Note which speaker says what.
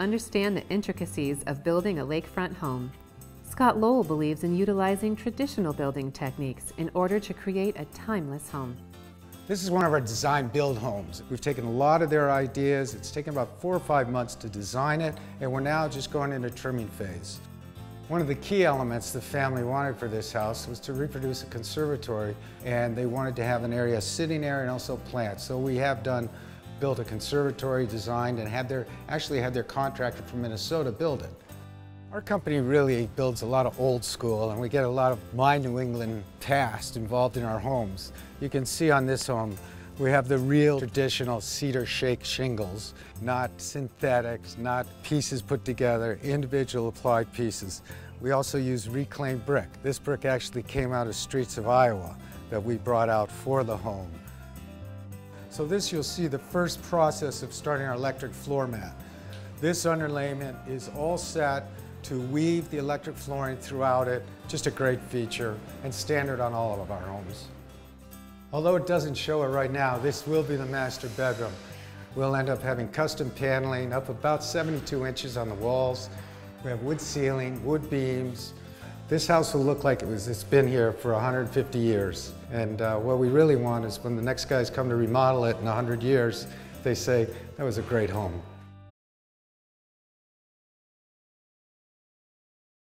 Speaker 1: understand the intricacies of building a lakefront home. Scott Lowell believes in utilizing traditional building techniques in order to create a timeless home.
Speaker 2: This is one of our design build homes. We've taken a lot of their ideas. It's taken about four or five months to design it, and we're now just going into trimming phase. One of the key elements the family wanted for this house was to reproduce a conservatory, and they wanted to have an area, sitting area, and also plants. So we have done, built a conservatory, designed, and had their, actually had their contractor from Minnesota build it. Our company really builds a lot of old school and we get a lot of my New England past involved in our homes. You can see on this home, we have the real traditional cedar shake shingles, not synthetics, not pieces put together, individual applied pieces. We also use reclaimed brick. This brick actually came out of streets of Iowa that we brought out for the home. So this you'll see the first process of starting our electric floor mat. This underlayment is all set to weave the electric flooring throughout it. Just a great feature and standard on all of our homes. Although it doesn't show it right now, this will be the master bedroom. We'll end up having custom paneling up about 72 inches on the walls. We have wood ceiling, wood beams. This house will look like it was, it's been here for 150 years. And uh, what we really want is when the next guys come to remodel it in 100 years, they say, that was a great home.